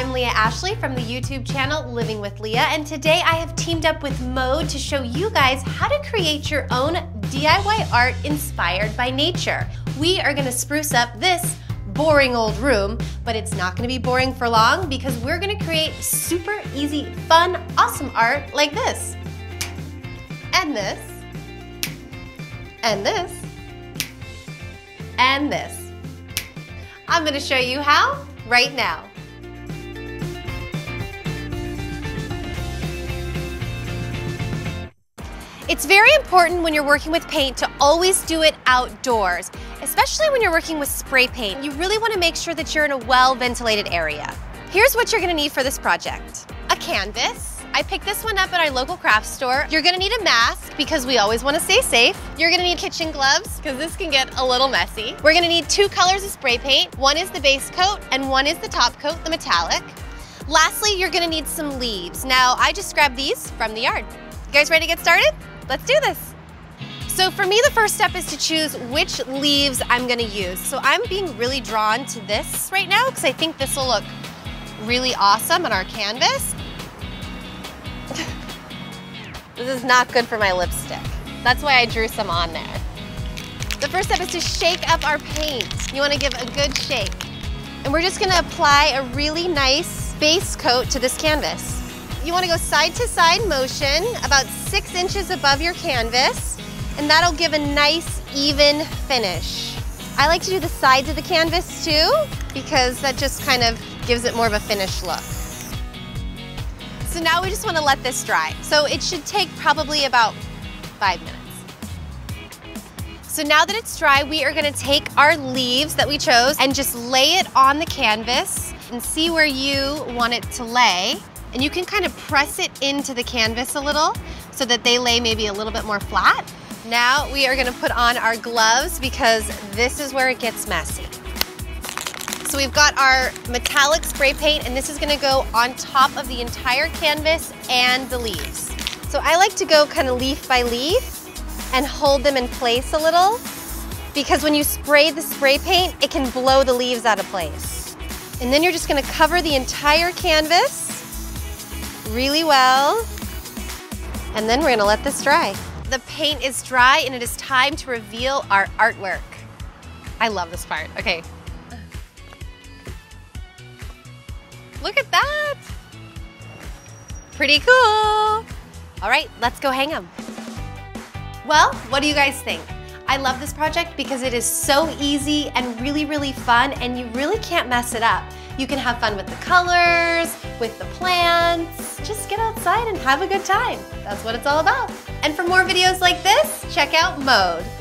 I'm Leah Ashley from the YouTube channel Living with Leah, and today I have teamed up with Mode to show you guys how to create your own DIY art inspired by nature. We are gonna spruce up this boring old room, but it's not gonna be boring for long because we're gonna create super easy, fun, awesome art like this. And this. And this. And this. I'm gonna show you how right now. It's very important when you're working with paint to always do it outdoors, especially when you're working with spray paint. You really wanna make sure that you're in a well-ventilated area. Here's what you're gonna need for this project. A canvas. I picked this one up at our local craft store. You're gonna need a mask because we always wanna stay safe. You're gonna need kitchen gloves because this can get a little messy. We're gonna need two colors of spray paint. One is the base coat and one is the top coat, the metallic. Lastly, you're gonna need some leaves. Now, I just grabbed these from the yard. You guys ready to get started? Let's do this. So for me, the first step is to choose which leaves I'm gonna use. So I'm being really drawn to this right now because I think this will look really awesome on our canvas. this is not good for my lipstick. That's why I drew some on there. The first step is to shake up our paint. You wanna give a good shake. And we're just gonna apply a really nice base coat to this canvas. You wanna go side to side motion, about six inches above your canvas, and that'll give a nice, even finish. I like to do the sides of the canvas too, because that just kind of gives it more of a finished look. So now we just wanna let this dry. So it should take probably about five minutes. So now that it's dry, we are gonna take our leaves that we chose and just lay it on the canvas and see where you want it to lay. And you can kind of press it into the canvas a little so that they lay maybe a little bit more flat. Now we are gonna put on our gloves because this is where it gets messy. So we've got our metallic spray paint and this is gonna go on top of the entire canvas and the leaves. So I like to go kind of leaf by leaf and hold them in place a little because when you spray the spray paint, it can blow the leaves out of place. And then you're just gonna cover the entire canvas really well. And then we're gonna let this dry. The paint is dry and it is time to reveal our artwork. I love this part, okay. Look at that. Pretty cool. All right, let's go hang them. Well, what do you guys think? I love this project because it is so easy and really, really fun and you really can't mess it up. You can have fun with the colors, with the plants, just get outside and have a good time. That's what it's all about. And for more videos like this, check out Mode.